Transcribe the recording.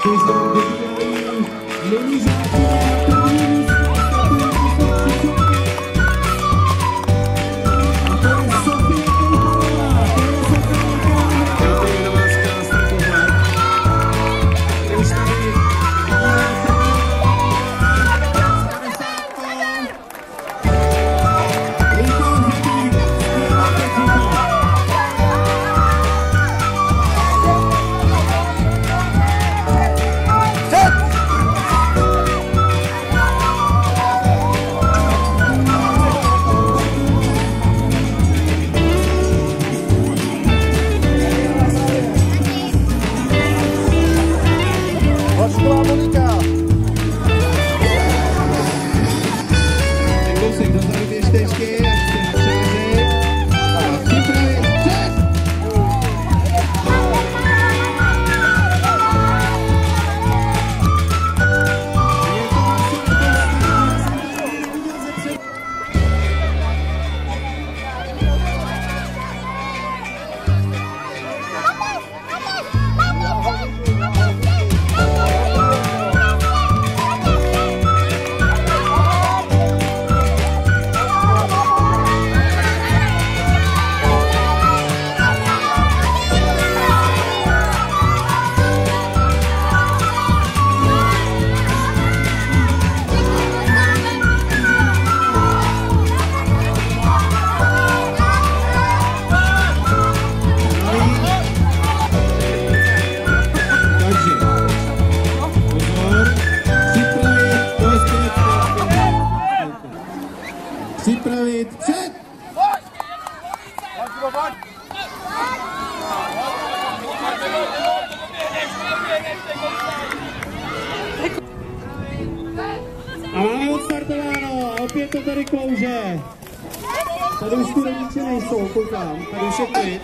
Please don't be ladies and music. A máme odstartováno, opět to tady klouže. Tady už tu rodiče nejsou, koukám, tady už je klid.